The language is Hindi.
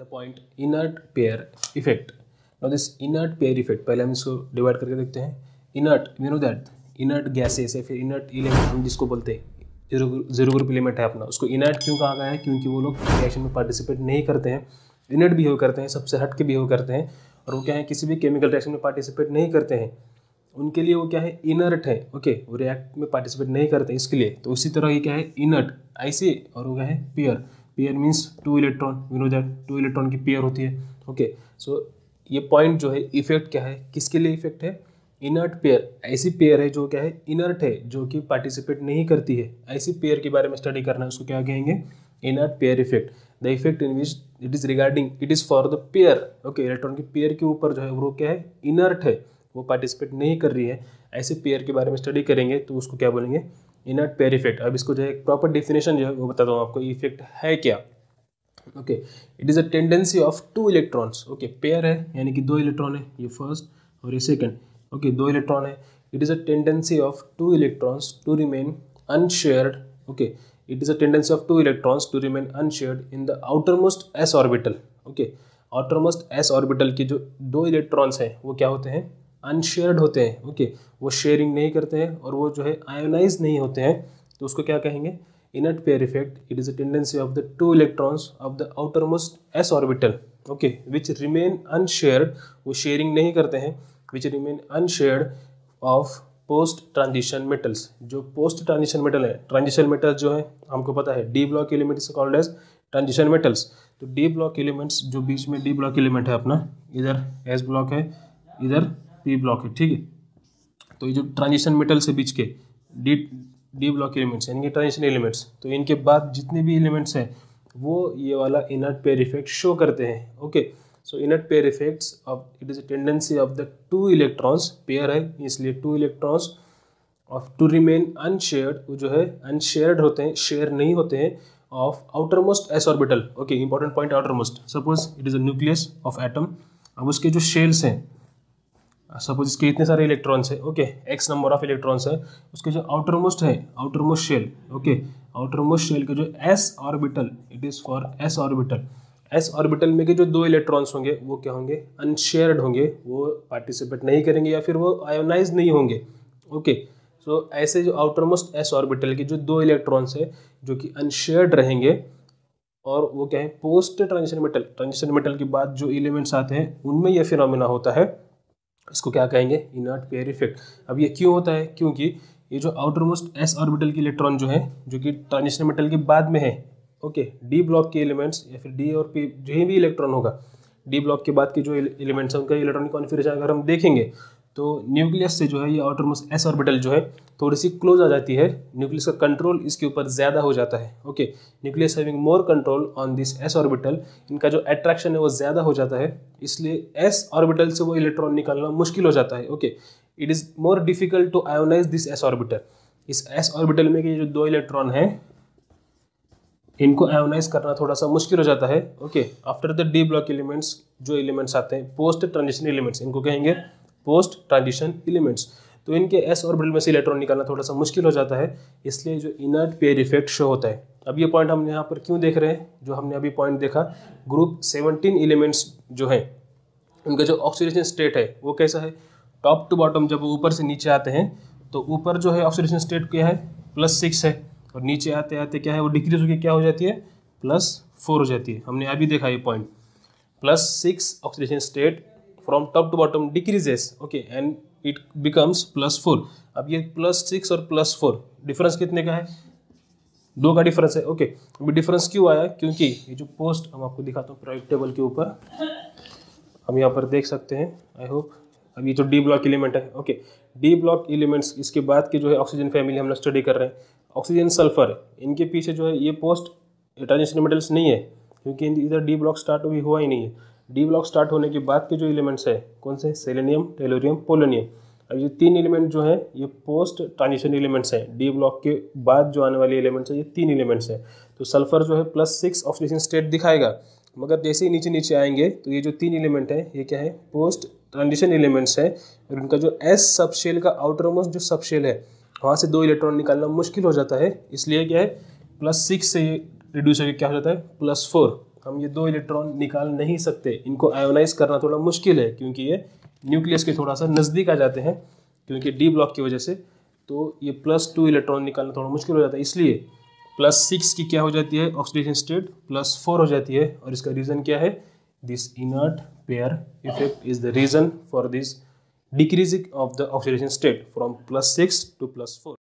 The point inert pair effect now this inert pair effect पहले हम इसको डिवाइड करके देखते हैं। Inert you know that inert gases है फिर इनर्ट एलिमेंट हम जिसको बोलते हैं ज़ीरो ज़ीरो ग्रुप एलिमेंट है अपना। उसको इनर्ट क्यों कहा गया है? क्योंकि वो लोग रिएक्शन में पार्टिसिपेट नहीं करते हैं। इनर्ट बिहेव करते हैं, सबसे हट के बिहेव करते हैं। और वो क्या है? किसी भी केमिकल रिएक्शन में पार्टिसिपेट नहीं करते हैं। उनके लिए वो क्या है? इनर्ट है। ओके वो रिएक्ट में पार्टिसिपेट नहीं करते इसके लिए। तो उसी तरह ये क्या है? इनर्ट ऐसे और वो क्या है? Pair pair means two electron you know that two electron की पेयर होती है। ओके सो ये पॉइंट जो है इफ़ेक्ट क्या है? किसके लिए इफ़ेक्ट है? इनर्ट पेयर ऐसी पेयर है जो क्या है? इनर्ट है, जो कि पार्टिसिपेट नहीं करती है। ऐसी पेयर के बारे में स्टडी करना है, उसको क्या कहेंगे? Inert pair effect the effect in which it is regarding it is for the pair okay electron की पेयर के ऊपर जो है, वो क्या है? इनर्ट है। वो पार्टिसिपेट नहीं कर रही है। ऐसे पेयर के बारे में स्टडी करेंगे तो उसको क्या बोलेंगे? इनर्ट पेयर इफ़ेक्ट अब इसको जो है प्रॉपर डेफिनेशन जो है वो बताता हूँ आपको इफ़ेक्ट है क्या? Okay it is a tendency of two electrons okay pair है, यानी कि दो इलेक्ट्रॉन है, ये फ़र्स्ट और ये सेकंड ओके दो इलेक्ट्रॉन है. It is a tendency of two electrons to remain unshared okay it is a tendency of two electrons to remain unshared in the outermost s orbital okay outermost s orbital के जो दो इलेक्ट्रॉन्स हैं, वो क्या होते हैं? अनशेयर्ड होते हैं ओके वो शेयरिंग नहीं करते हैं और वो जो है आयोनाइज नहीं होते हैं तो उसको क्या कहेंगे? Inert pair effect it is a tendency of the two electrons of the outermost s orbital okay which remain unshared वो शेयरिंग नहीं करते हैं which remain unshared of post transition metals जो पोस्ट ट्रांजिशन मेटल है ट्रांजिशन मेटल जो है, हमको पता है D block element is called as transition metals तो डी ब्लॉक एलिमेंट्स जो बीच में डी ब्लॉक एलिमेंट है अपना, इधर एस ब्लॉक है, इधर पी ब्लॉक है, ठीक है? तो ये जो ट्रांजिशन मेटल से बीच के डी डी ब्लॉक एलिमेंट्स यानी कि ट्रांजिशन एलिमेंट्स तो इनके बाद जितने भी एलिमेंट्स हैं, वो ये वाला इनर्ट पेयर इफ़ेक्ट शो करते हैं okay so inert pair effects of it is a tendency of the two electrons pair है, इसलिए two electrons of to remain unshared वो जो है अनशेयर्ड होते हैं शेयर नहीं होते हैं of outermost s orbital okay important point outermost suppose it is a nucleus of atom अब उसके जो शेल्स हैं सपोज़ इसके इतने सारे इलेक्ट्रॉन्स है okay x number of electrons है, उसके जो आउटर मोस्ट है outermost shell okay outermost shell के जो s orbital it is for s orbital s orbital में के जो दो इलेक्ट्रॉन्स होंगे, वो क्या होंगे? अनशेयर्ड होंगे, वो पार्टिसिपेट नहीं करेंगे या फिर वो आयोनाइज नहीं होंगे ओके सो ऐसे जो आउटर मोस्ट एस ऑर्बिटल के जो दो इलेक्ट्रॉन्स है, जो कि अनशेयर्ड रहेंगे, और वो क्या है? Post transition metal transition metal के बाद जो एलिमेंट्स आते हैं, उनमें यह फिनोमिना होता है इसको क्या कहेंगे? इनर्ट पेयर इफ़ेक्ट अब ये क्यों होता है? क्योंकि ये जो आउटर मोस्ट एस ऑर्बिटल के इलेक्ट्रॉन जो है, जो कि ट्रांजिशन मेटल के बाद में है ओके डी ब्लॉक के एलिमेंट्स या फिर डी और पी जो भी इलेक्ट्रॉन होगा डी ब्लॉक के बाद के जो एलिमेंट्स हैं, उनका इलेक्ट्रॉनिक कॉन्फिगरेशन अगर हम देखेंगे तो न्यूक्लियस से जो है ये आउटर मोस्ट एस ऑर्बिटल जो है थोड़ी सी क्लोज आ जाती है। न्यूक्लियस का कंट्रोल इसके ऊपर ज़्यादा हो जाता है, okay? Nucleus having more control on this s orbital इनका जो अट्रैक्शन है वो ज़्यादा हो जाता है, इसलिए एस ऑर्बिटल से वो इलेक्ट्रॉन निकालना मुश्किल हो जाता है, okay? It is more difficult to ionise this s orbital इस एस ऑर्बिटल में जो दो इलेक्ट्रॉन हैं, इनको आयोनाइज करना थोड़ा सा मुश्किल हो जाता है, okay? After the D block elements जो एलिमेंट्स आते हैं पोस्ट ट्रांजिशन एलिमेंट्स इनको कहेंगे पोस्ट ट्रांजिशन एलिमेंट्स तो इनके एस ऑर्बिटल में से इलेक्ट्रॉन निकालना थोड़ा सा मुश्किल हो जाता है, इसलिए जो इनर्ट पेयर इफ़ेक्ट शो होता है। अब ये पॉइंट हम यहाँ पर क्यों देख रहे हैं? जो हमने अभी पॉइंट देखा ग्रुप सेवनटीन एलिमेंट्स जो हैं, उनका जो ऑक्सीडेशन स्टेट है, वो कैसा है? टॉप टू बॉटम जब ऊपर से नीचे आते हैं तो ऊपर जो है ऑक्सीडेशन स्टेट क्या है? प्लस सिक्स है। और नीचे आते आते क्या है? वो डिक्रीज होकर क्या हो जाती है? प्लस फोर हो जाती है। हमने अभी देखा ये point plus six oxidation state from top to bottom decreases okay and it becomes plus four अब ये प्लस सिक्स और प्लस फोर डिफरेंस कितने का है? दो का डिफरेंस है ओके अभी डिफरेंस क्यों आया? क्योंकि ये जो पोस्ट हम आपको दिखाता हूँ प्राइवेट टेबल के ऊपर, हम यहाँ पर देख सकते हैं आई होप अब ये जो डी ब्लॉक एलिमेंट है ओके डी ब्लॉक एलिमेंट्स इसके बाद के जो है ऑक्सीजन फैमिली हम लोग स्टडी कर रहे हैं. ऑक्सीजन सल्फ़र इनके पीछे जो है ये पोस्ट ट्रांजिशन मेटल्स नहीं है, क्योंकि इधर डी ब्लॉक स्टार्ट भी हुआ ही नहीं है. डी ब्लॉक स्टार्ट होने के बाद के जो एलिमेंट्स है, कौन से सेलेनियम, टेलोरियम, पोलोनियम। अब ये तीन एलिमेंट जो है, ये पोस्ट ट्रांजिशन एलिमेंट्स हैं। डी ब्लॉक के बाद जो आने वाले एलिमेंट्स है, ये तीन एलिमेंट्स हैं। तो सल्फ़र जो है प्लस सिक्स ऑक्सीडेशन स्टेट दिखाएगा। मगर जैसे ही नीचे नीचे आएँगे तो ये जो तीन एलिमेंट है, ये क्या है? पोस्ट ट्रांजिशन एलिमेंट्स है। और उनका जो एस सबशेल का आउटर मोस्ट जो सबशेल है, वहाँ से दो इलेक्ट्रॉन निकालना मुश्किल हो जाता है। इसलिए क्या है? प्लस सिक्स से रिड्यूस होकर क्या हो जाता है? प्लस फोर हम ये दो इलेक्ट्रॉन निकाल नहीं सकते। इनको आयोनाइज करना थोड़ा मुश्किल है, क्योंकि ये न्यूक्लियस के थोड़ा सा नज़दीक आ जाते हैं, क्योंकि डी ब्लॉक की वजह से। तो ये प्लस टू इलेक्ट्रॉन निकालना थोड़ा मुश्किल हो जाता है, इसलिए प्लस सिक्स की क्या हो जाती है? ऑक्सीडेशन स्टेट प्लस फोर हो जाती है। और इसका रीज़न क्या है? This inert pair effect is the reason for this decreasing of the oxidation state from plus 6 to plus 4